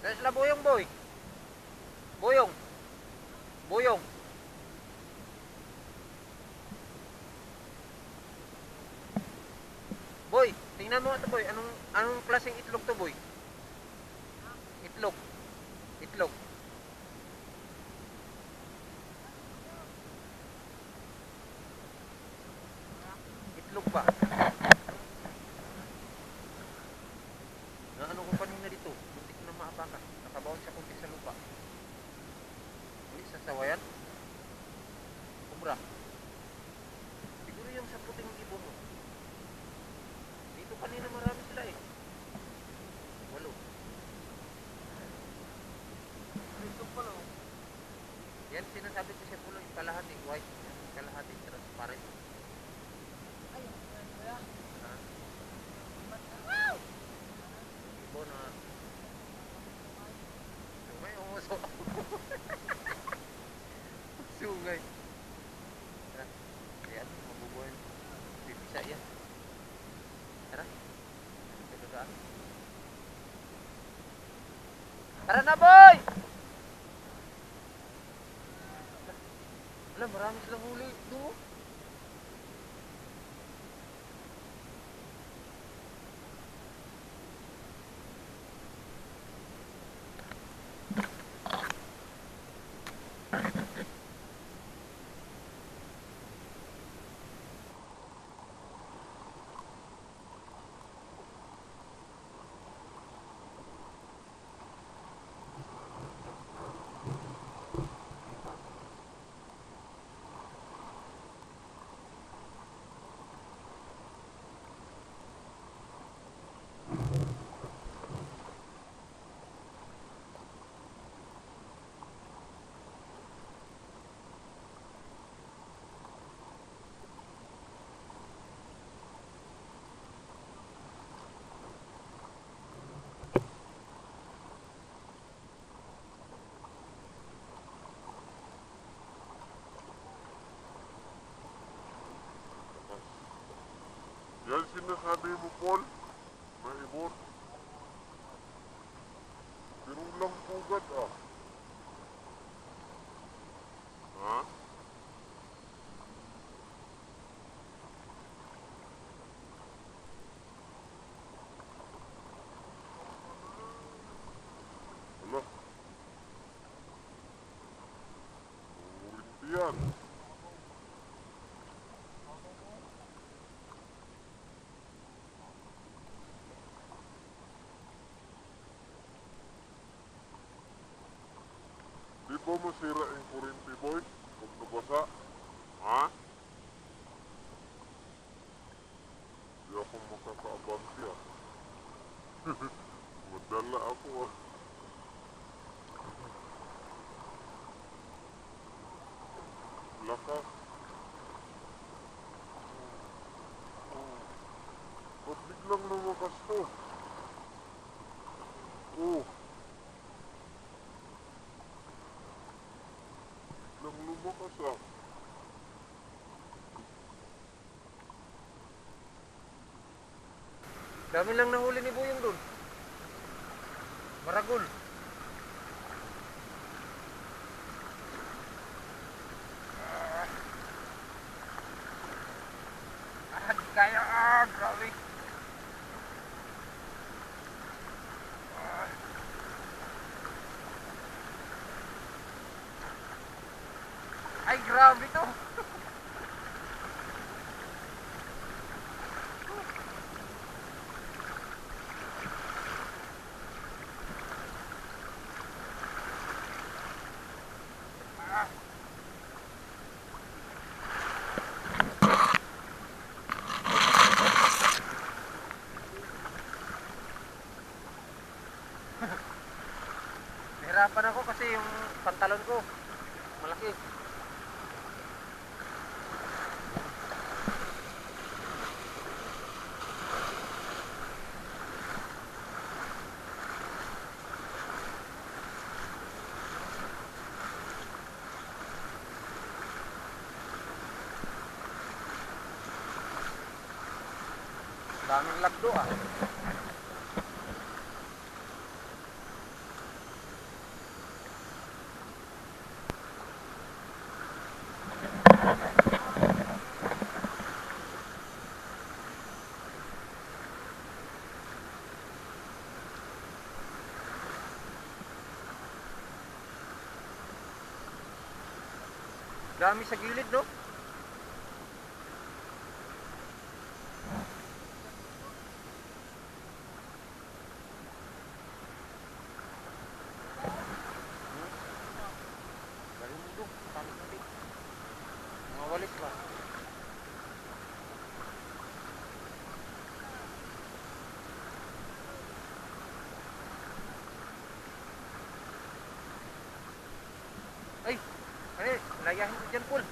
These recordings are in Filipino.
Kaya sila boyong boy. Boyong. Boyong. Boy, tingnan mo ito boy. Anong anong klaseng itlog to boy? Itlog. Itlog ba? Na ano ko kanina dito? Muntik na maapakan. Nakabawon siya kunti sa lupa. Hindi sa sawayan. Siguro Tara na, boy! Wala, marami silang huli. Doon. نخا ديمو بول ما يبور بيرون لهم فوقات آه. ها؟ الله. وريان Madala ako ah. Lakas. Dami lang nahuli ni Buyong doon. Maragol. Nahirapan ako kasi yung pantalon ko malaki. Dami sa gilid, no? ayah hujan pun.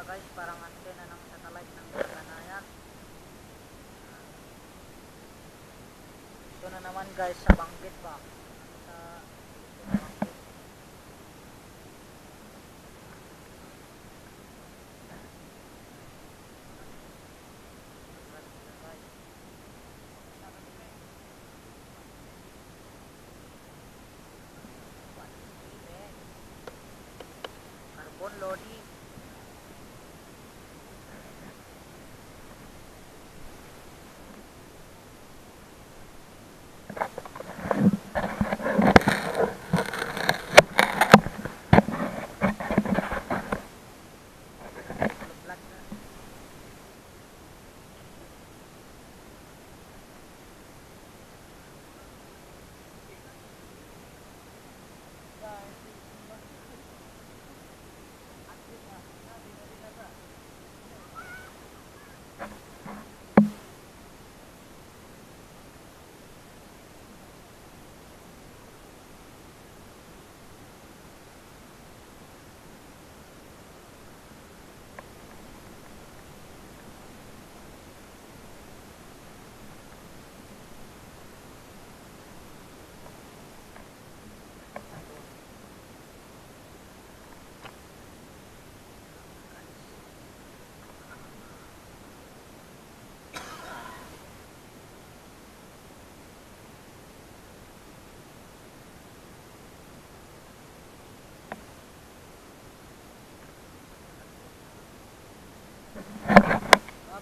Pampanga guys, parang antena ng satellite ng Kanayan. Ito na naman guys sa Banggit ba? Sa sa Banggit. Surat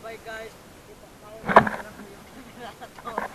Bye-bye guys. Kita tahu na